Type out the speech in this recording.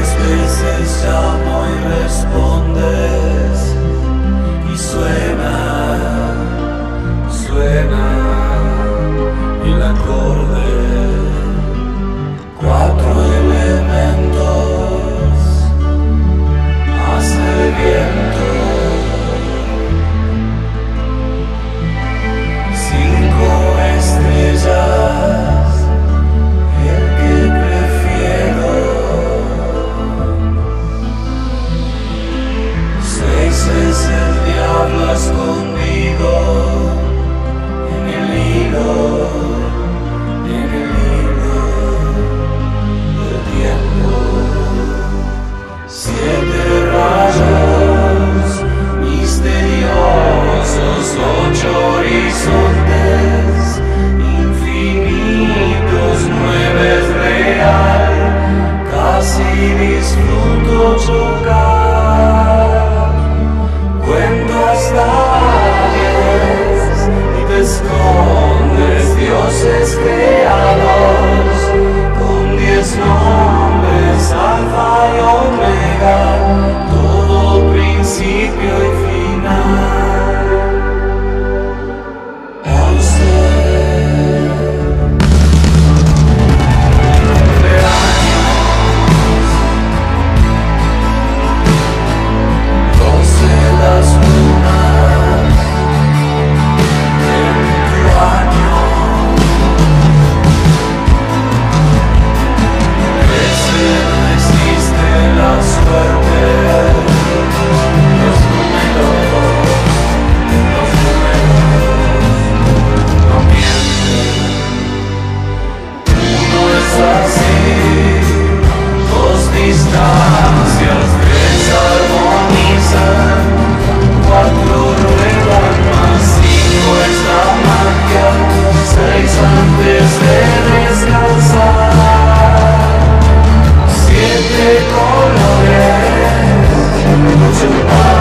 Christus ist ja mein Respekt. to us.